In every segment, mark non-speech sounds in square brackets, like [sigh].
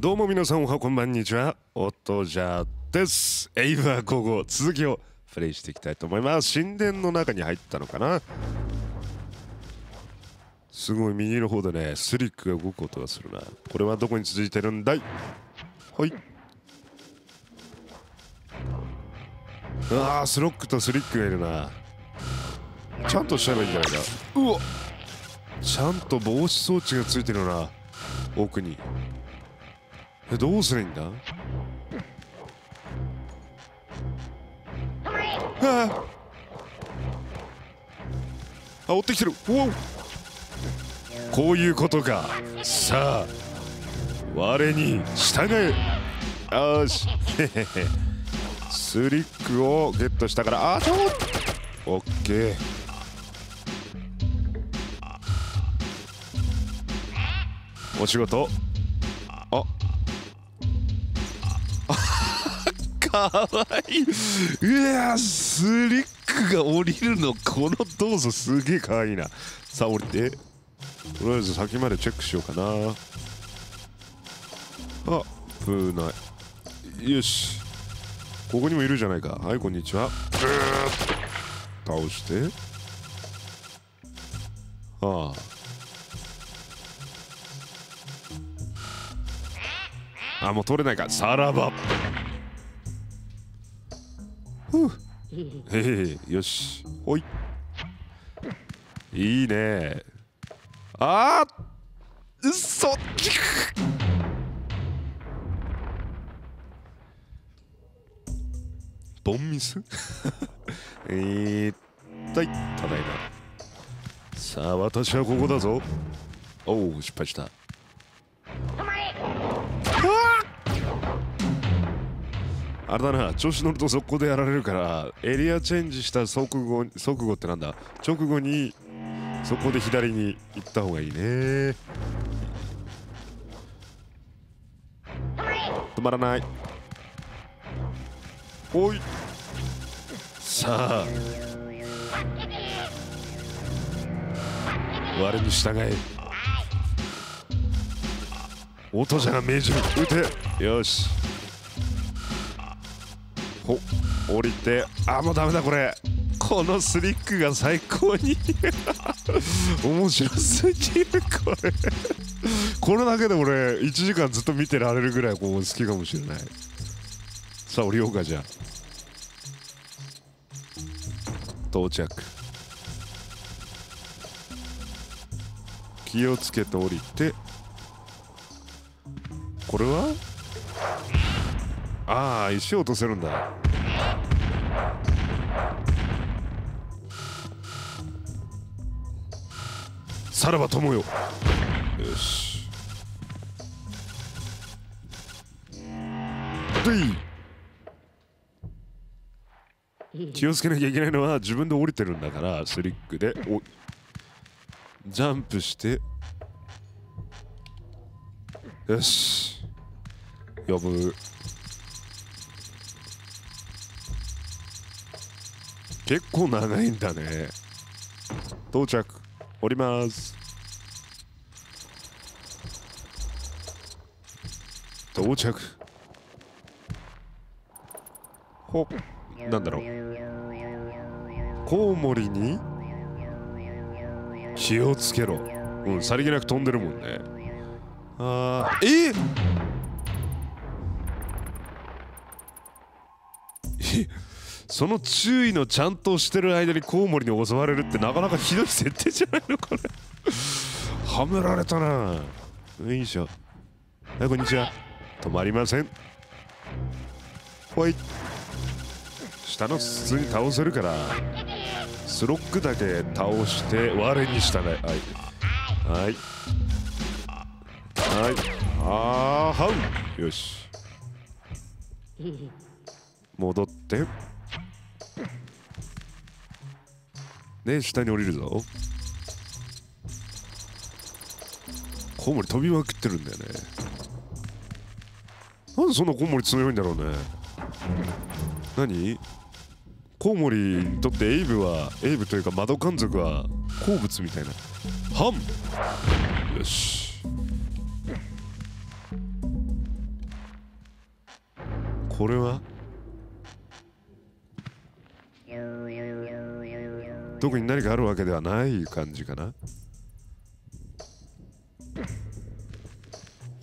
どうも皆さんおはこんばんにちは。おとじゃです。エイブは午後続きをプレイしていきたいと思います。神殿の中に入ったのかな？すごい右の方でねスリックが動く音がするな。これはどこに続いてるんだい？はい。うわースロックとスリックがいるな。ちゃんとしちゃえばいいんじゃないか。うわちゃんと防止装置がついてるな。奥に。えどうすりゃいいんだ？ああ。追ってきてる。おお。こういうことか。さあ我に従え。よし。[laughs] スリックをゲットしたから。あちょオッケー。お仕事。かわいい。うわスリックが降りるのこの動作すげえかわいいな。さあ降りて。とりあえず先までチェックしようかな。あ危ない。よし。ここにもいるじゃないか。はいこんにちは。倒して。ああ。あもう取れないか。さらば。うへへ。よし。ほい。いいね。あー。うっそボンミス？[laughs] えーっといただいま。さあ私はここだぞ。おお失敗したあれだな調子乗ると速攻でやられるからエリアチェンジした速後速後ってなんだ？直後にそこで左に行った方がいいね。止まらない。おい。さあ。我に従え。音じゃが命じる撃て。よし。ほ降りてあもうダメだこれ。このスリックが最高に。[laughs] 面白すぎるこれ。これだけで俺1時間ずっと見てられるぐらいこう好きかもしれない。さあ降りようかじゃあ。到着。気をつけて降りて。これは？ああ石を落とせるんだ。さらば友よ。よし。で気をつけなきゃいけないのは自分で降りてるんだからスリックで。おジャンプして。よし。呼ぶ結構長いんだね。到着。降ります。到着。ほっ。なんだろう。コウモリに気をつけろ。うんさりげなく飛んでるもんね。あー。ええその注意のちゃんとしてる間にコウモリに襲われるってなかなかひどい設定じゃないの？これ。はめられたな。よいしょ。はいこんにちは。止まりません。ほい。下の普通に倒せるからスロックだけ倒して我に従いはい。はい。はい。あーはうよし。戻って。ね下に降りるぞ。コウモリ飛びまくってるんだよね。なんでそんなコウモリ強いんだろうね。何？コウモリにとってエイブはエイブというかマドカン族は好物みたいな。ハンよし。これは？特に何かあるわけではない感じかな。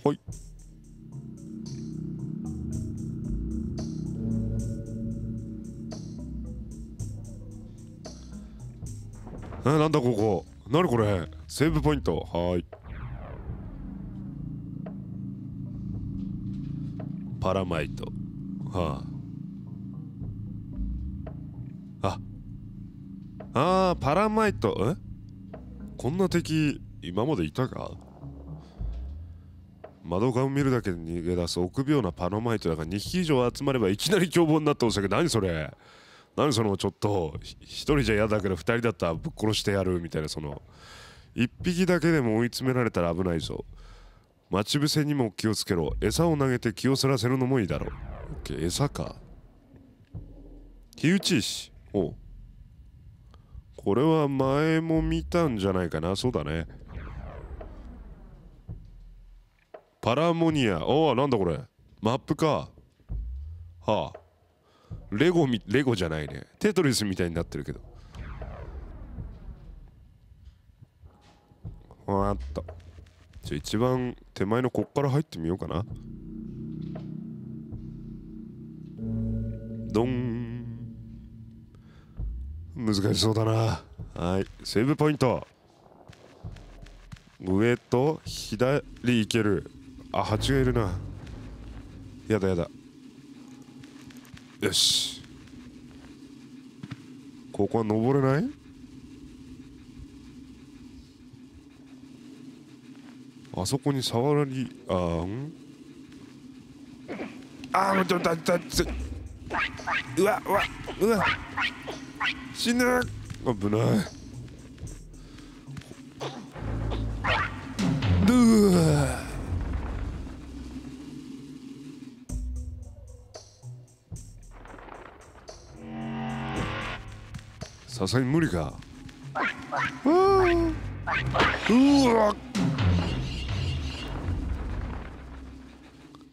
はい。えなんだここ。何これ。セーブポイント。はい。パラマイト。はあ。ああーパラマイト。え？こんな敵今までいたか？窓側を見るだけで逃げ出す臆病なパラマイトだが2匹以上集まればいきなり凶暴になってほしいけど何それ？何そのちょっとひ一人じゃ嫌だけど二人だったらぶっ殺してやるみたいなその。一匹だけでも追い詰められたら危ないぞ。待ち伏せにも気をつけろ。餌を投げて気をそらせるのもいいだろう。オッケー餌か。火打ち石。おう。これは前も見たんじゃないかな。そうだね。パラモニア。おおなんだこれ。マップか。はあ。レゴみレゴじゃないね。テトリスみたいになってるけど。あったじゃあ一番手前のこっから入ってみようかな。ドン。難しそうだな。はい。セーブポイント。上と左行ける。あ蜂がいるな。やだやだ。よし。ここは登れない？あそこに触りあーん？あー待って待って待って。うわうわうわ。死ぬ。危ない。うわさすがに無理か。うわ。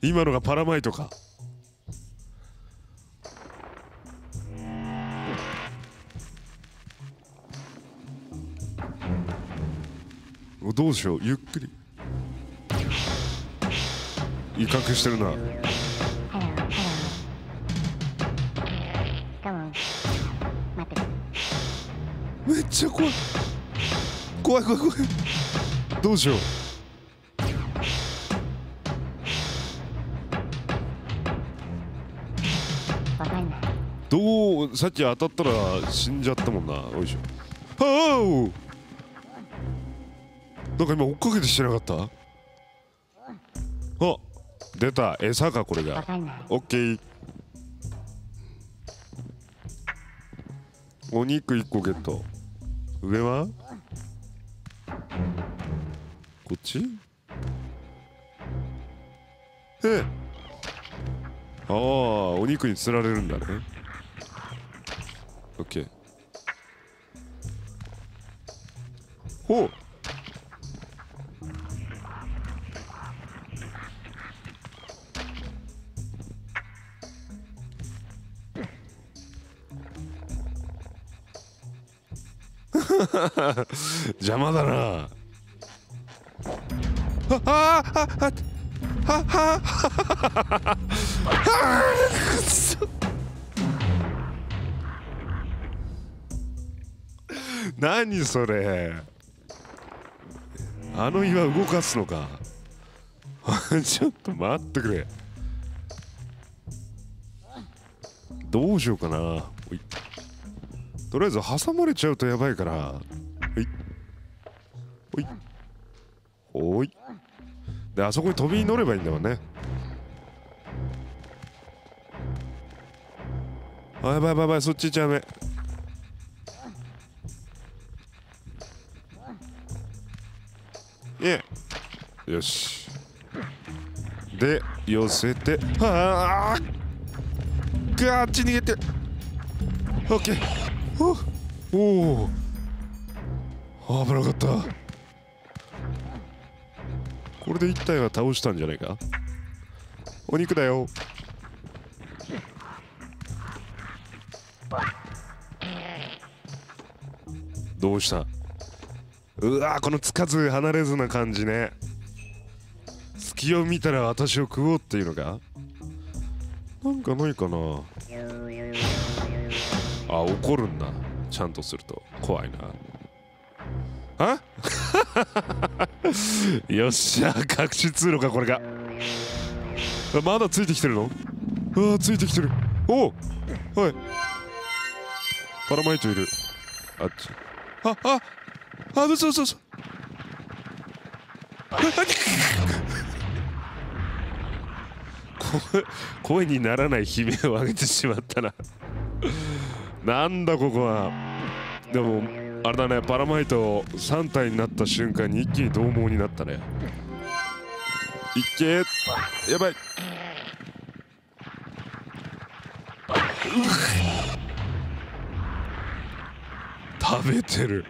今のがパラマイトか。どうしようゆっくり。威嚇してるな。めっちゃ怖い。怖い怖い怖い。どうしよう。どうさっき当たったら死んじゃったもんな。よいしょ。はあなんか今追っかけてしてなかった？あ出た。餌かこれが。オッケー。お肉1個ゲット。上は？こっち？え。ああお肉に釣られるんだね。オッケー。ほう邪魔だな。はあはあはあはあ何それ。あの岩動かすのか。ちょっと待ってくれ。どうしようかな。おい。とりあえず挟まれちゃうとやばいから。はい。ほい。ほい。であそこに飛びに乗ればいいんだもんね。あやばいやばいやばい。そっち行っちゃダメ。いえ。よし。で寄せて。はあガー。ッち逃げてオッケーおお。危なかった。これで1体は倒したんじゃないか？お肉だよ。どうした？うわこのつかず離れずな感じね。隙を見たら私を食おうっていうのか？なんかないかな？あ怒るんだ。ちゃんとすると。怖いな。あ？[laughs] よっしゃ。隠し通路かこれが。まだついてきてるの？あーついてきてる。おおはい。パラマイトいる。あっち。あああ嘘嘘嘘あ声声にならない悲鳴を上げてしまったな。なんだここは。でもあれだねパラマイト3体になった瞬間に一気に獰猛になったね。いっけやばい。食べてる。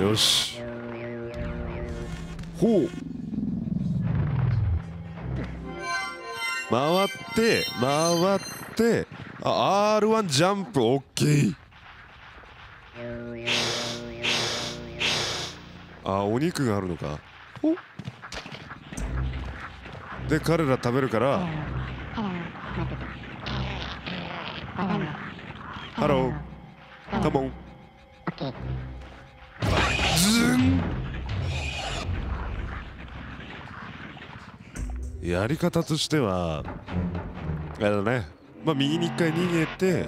よし。ほう。回って回ってあ R1 ジャンプ OK あお肉があるのかほで彼ら食べるからハロー。カモン。ズンやり方としてはあれだね。まあ右に一回逃げて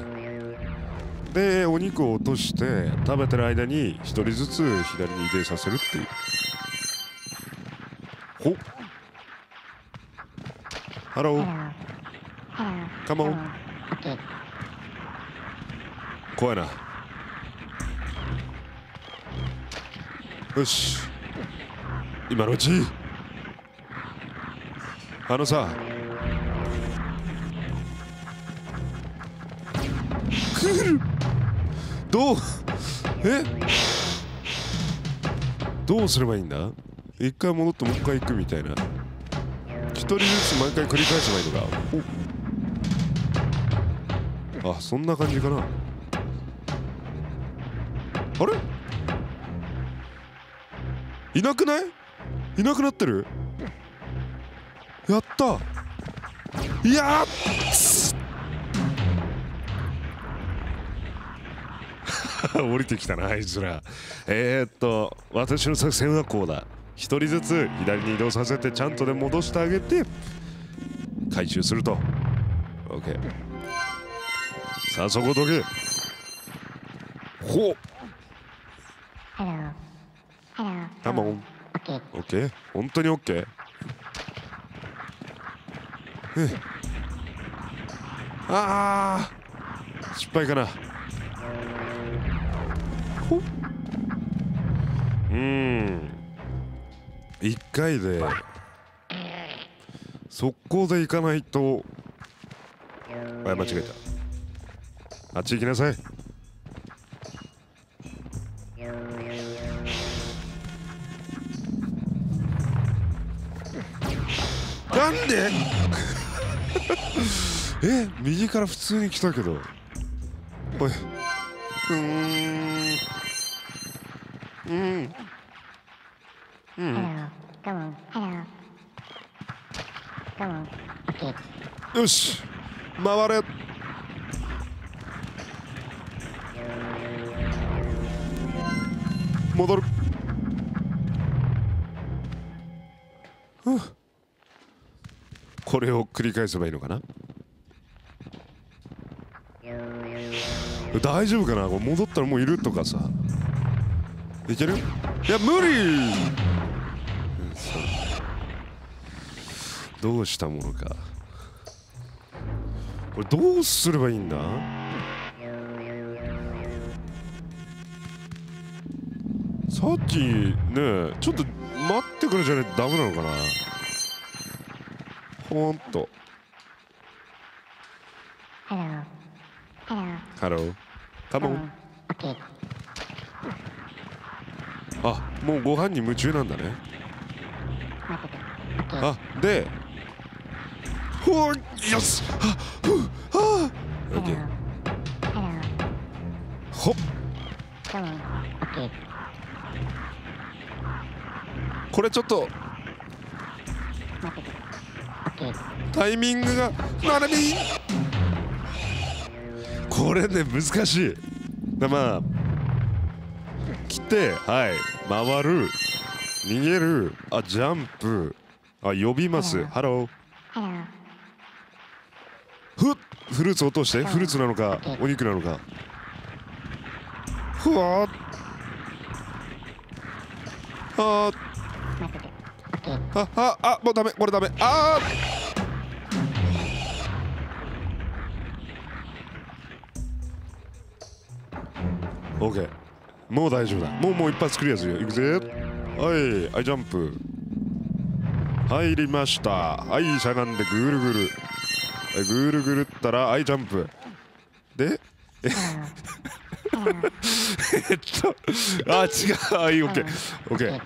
でお肉を落として食べてる間に一人ずつ左に移動させるっていう。ほっ。ハロー。カモン。怖いな。よし。今のうち。あのさ来るどうえ？どうすればいいんだ？一回戻ってもう一回行くみたいな。一人ずつ毎回繰り返せばいいのか。お。あそんな感じかな。あれ？いなくない？いなくなってる？やった！いやっ [laughs] 降りてきたなあいつら。えー、っと私の作戦はこうだ。一人ずつ左に移動させてちゃんとで戻してあげて回収すると。OK さあそこどけ。ほう。 Hello。Hello。Come on オッケー。オッケー本当にオッケーえ。ああ失敗かなほうん。一回で。速攻で行かないと。あ間違えた。あっち行きなさい。なんで？[laughs] え右から普通に来たけど。おい。うんうんうん Hello。Come on。Hello。Come on。オッケー。よし回れ戻るこれを繰り返せばいいのかな？大丈夫かな？これ戻ったらもういるとかさいける？いや無理うんそうどうしたものかこれどうすればいいんだ？さっきねちょっと待ってくれじゃないとダメなのかな？ほんと Hello。Hello。Hello come on come on。オッケー。あもうご飯に夢中なんだね。あでほうよし。あふうはあオッケーほっ.これちょっと.タイミングがならびこれね難しい。だまあ来てはい。回る逃げるあジャンプ。あ呼びます。ハロー.ふっフルーツ落として。フルーツなのかお肉なのか。ふわってて。Okay. ーあああもうダメこれダメ。あー。オッケーもう大丈夫だ。もうもう一発クリアするよ。いくぜ。はいはいジャンプ。入りました。はいしゃがんでぐるぐる。はいぐるぐるったらはいジャンプ。でええっとあ違う。はいオッケー。オッケー。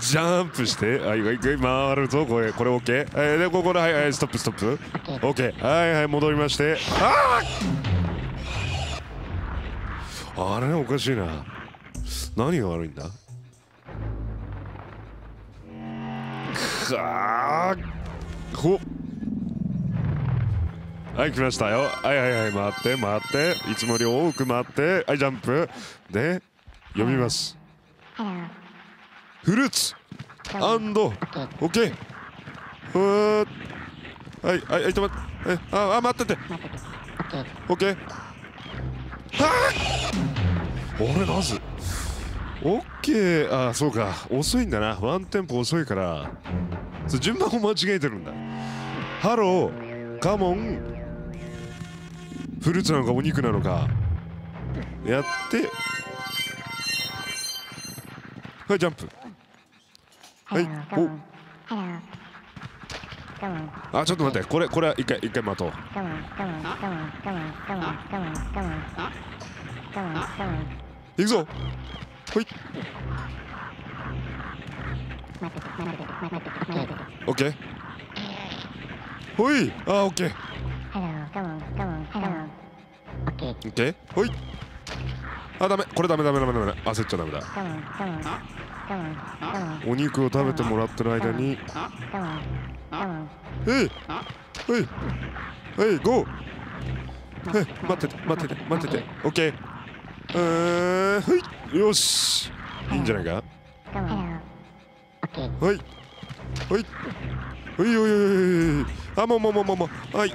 ジャンプして、はい、回るぞ、これ、これ、オッケー。はい、で、ここで、はい、はい、ストップ、ストップ。オッケー。はい、はい、戻りまして。ああ。あれ、おかしいな。何が悪いんだ？かー。ほ。はい、来ましたよ。はい、はい、はい、回って、回って、いつもより多く回って、はい、ジャンプ。で、読みます。フルーツアンドオッケーふーはいはいはい止まってえああ待ってて。オッケーあ俺なぜオッケー。あそうか。遅いんだな。ワンテンポ遅いから。そう順番を間違えてるんだ。ハロー。カモン。フルーツなのかお肉なのか。やって。はいジャンプ。Hello. Hey, Go あちょっと待って。これこれは一回一回待とう。行くぞ。ほい。オッケー。ほい。あオッケー。オッケー。ほい。あダメ。これダメダメダメダメ焦っちゃダメだ。お肉を食べてもらってる間に。えいはいはいゴーえ待ってて待ってて待っててオッケーえーはいよしいいん。じゃないかはいはいはいはいはいあもうもうもうもうもうはい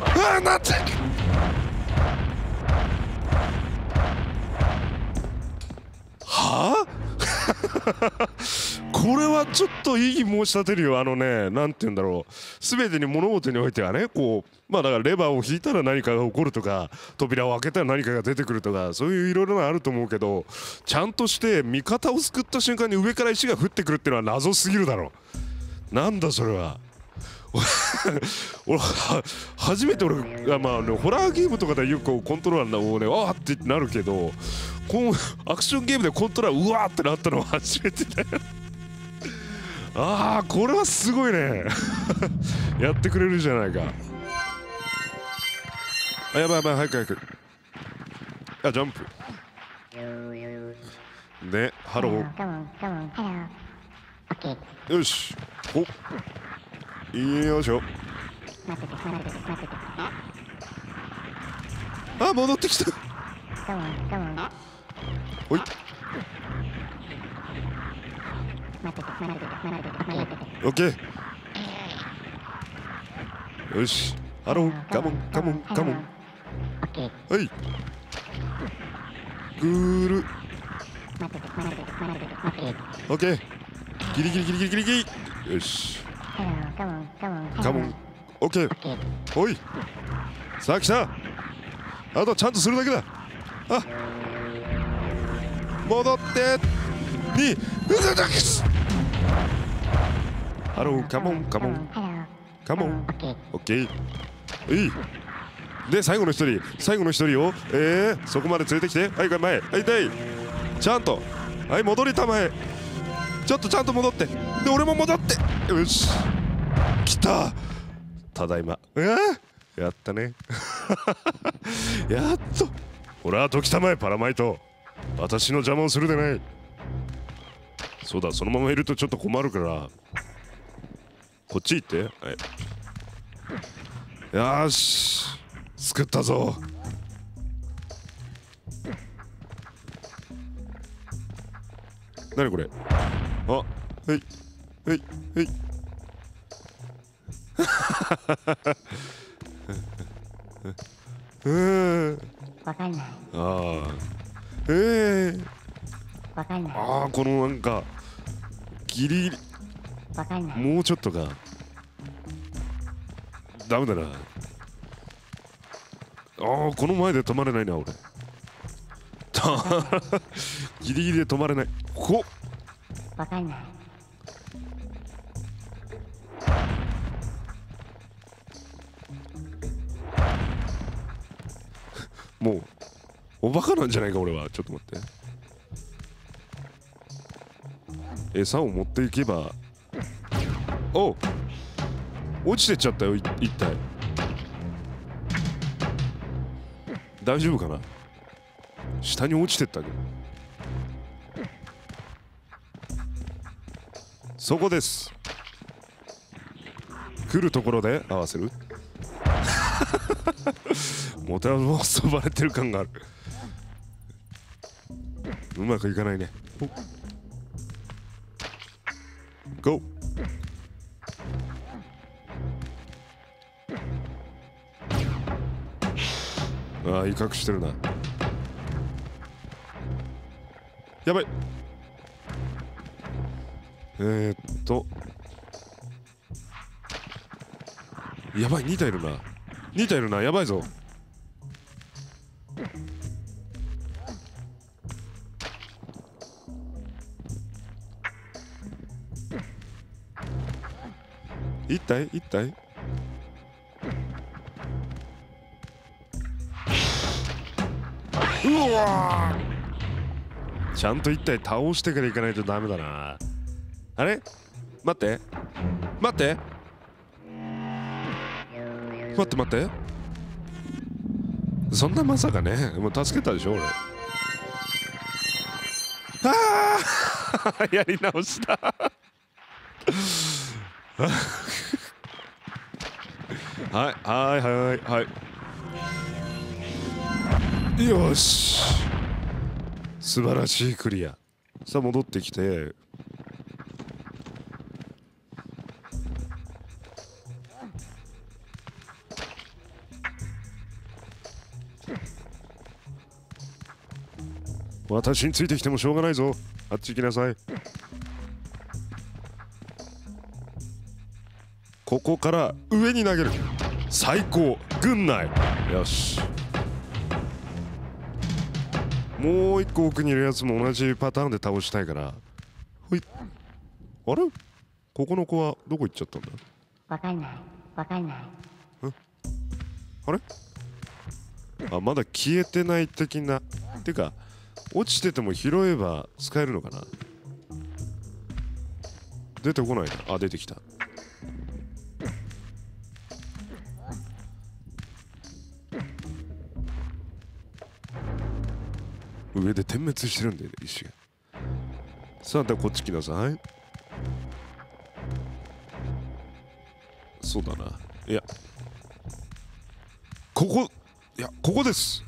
ああなって [laughs] これはちょっと異議申し立てるよ。あのねなんて言うんだろう。全てに物事においてはねこうまあだからレバーを引いたら何かが起こるとか扉を開けたら何かが出てくるとかそういういろいろなあると思うけどちゃんとして味方を救った瞬間に上から石が降ってくるっていうのは謎すぎるだろ。なんだそれは。[laughs] 俺初めて俺あまあ、ね、ホラーゲームとかでよくこうコントローラーをねわーってなるけどこうアクションゲームでコントローラーうわーってなったのは初めてだよ。ああこれはすごいね。[laughs] やってくれるじゃないか。あやばいやばい早く早く。あジャンプ。でハロ.ー。よし。お。よいしょ。あ戻ってきた.おい。オッケーよしハローカモンカモンカモン.はいぐーる。オッケーギリギリギリギリギリギリよし on. Go on. カモンオッケー.おいさあ来たあとはちゃんとするだけだあ戻ってにうざだハローカモンカモン。カモン。オッケー。いい。で最後の一人。最後の一人をえー、そこまで連れてきて。はい前。はい痛い。ちゃんと。はい戻りたまえ。ちょっとちゃんと戻って。で俺も戻って。よし。来た。ただいま。えー、やったね。[laughs] やっと。ほら時たまえパラマイト。私の邪魔をするでない。そうだそのままいるとちょっと困るから。こっち行って。はい。よーし救ったぞ。何これ？あはいはいはい。[laughs] うん。わかんない。ああええ。ないああこのなんかギリギリな。いもうちょっとか。ダメだな。ああこの前で止まれないな俺。[laughs] ギリギリで止まれない。こわかんな。いもうおバカなんじゃないか俺は。ちょっと待って。餌を持っていけば。お落ちてっちゃったよ一体。大丈夫かな？下に落ちてったけど。そこです。来るところで合わせる。[laughs] もてあそばれてる感がある。うまくいかないね。お GO ああ威嚇してるな。やばい。えー、っと。やばい2体いるな。2体いるな。やばいぞ。体？1体？うわちゃんと1体倒してから行かないとダメだな。あれ？待って。待って。待って待って。そんなまさかね。もう助けたでしょ俺。ああ [laughs] やり直した。はいはいはいはい。よし。素晴らしいクリア。さあ戻ってきて。私についてきてもしょうがないぞ。あっち行きなさい。ここから上に投げる。最高。軍内。よし。もう一個奥にいるやつも同じパターンで倒したいから。ほい。あれ？ここの子はどこ行っちゃったんだ？わかんない。わかんない。あれ？あまだ消えてない的な。てか落ちてても拾えば使えるのかな？出てこないな。あ出てきた上で点滅してるんだよね石がさあこっち来なさい。そうだな。いや。ここいやここです。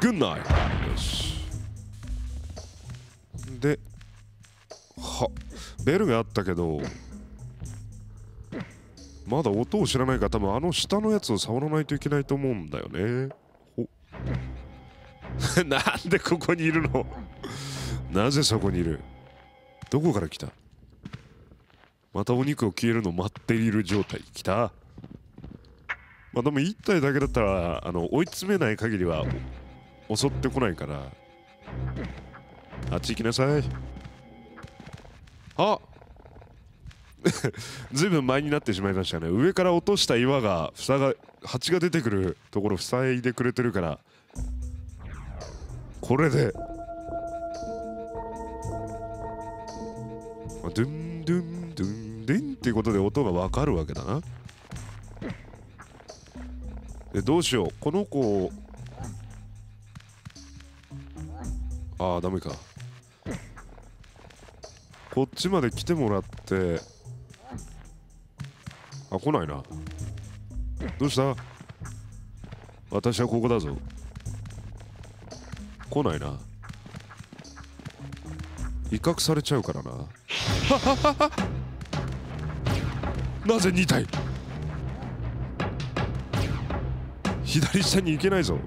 軍内。よし。ではベルがあったけどまだ音を知らないから多分あの下のやつを触らないといけないと思うんだよね。ほ。[laughs] なんでここにいるの？なぜそこにいる？どこから来た？またお肉を消えるの待っている状態。来た。まあでも1体だけだったらあの追い詰めない限りは襲ってこないから。あっち行きなさい。あ [laughs] ずいぶん前になってしまいましたね。上から落とした岩が塞が蜂が出てくるところ塞いでくれてるから。これで。ドゥンドゥンドゥンドゥンっていうことで音がわかるわけだな。でどうしよう。この子。ああダメか。こっちまで来てもらって。あ来ないな。どうした？私はここだぞ。来ないな。威嚇されちゃうからな。[laughs] なぜ2体？左下に行けないぞ。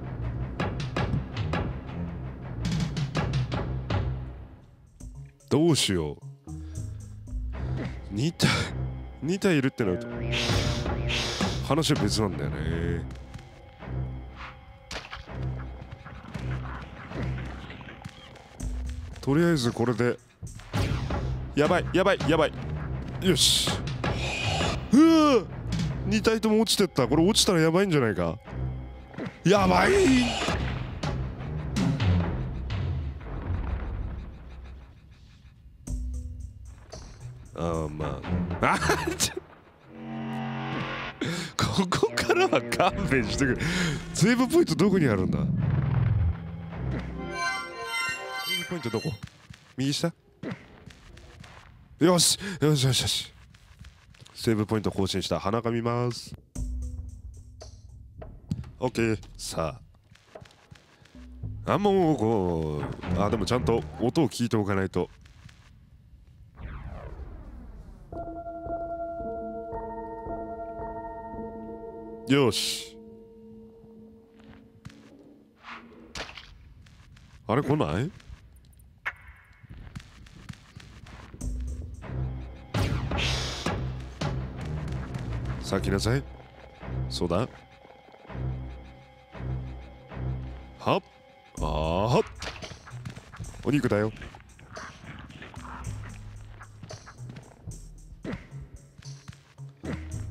どうしよう。2体2体いるってなると話は別なんだよね。とりあえずこれで。やばいやばいやばい。よし。うわ2体とも落ちてった。これ落ちたらやばいんじゃないか。やばい。あーまあ。あ [laughs] ちここからは勘弁してくれ。セーブポイントどこにあるんだ？ポイントどこ？右下？よしよしよしよし。セーブポイント更新した。鼻かみます。OK さあ。あもうこう。あでもちゃんと音を聞いておかないと。よし。あれ来ない？さあ来なさい。そうだ。はっ。あーはっ。お肉だよ。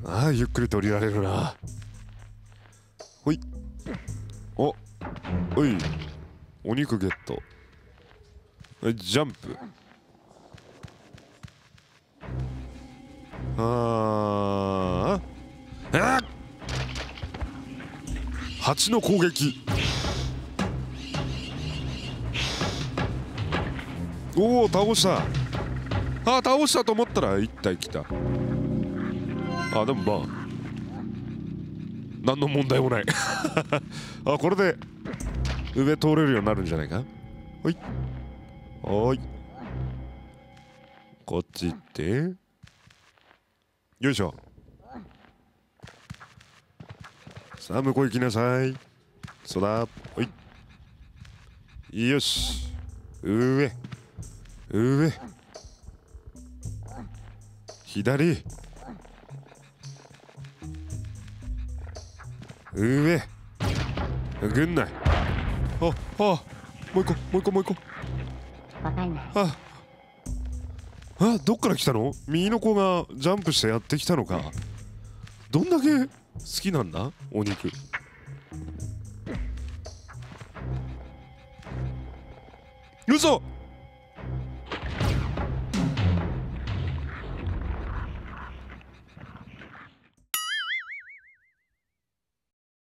ああゆっくりと降りられるな。ほい。お。おい。お肉ゲット。ジャンプ。ああ蜂の攻撃。おお倒した。あー倒したと思ったら一体来た。あでもまあ何の問題もない。[laughs] あこれで上通れるようになるんじゃないか？ほい。ほい。こっち行って。よいしょ。さあ向こう行きなさい。そうだほい。よし。上。上。左。上。ぐんないああもう一個もう一個もう一個。わかんない。ああどっから来たの？右の子がジャンプしてやってきたのか。どんだけ好きなんだ？お肉。嘘！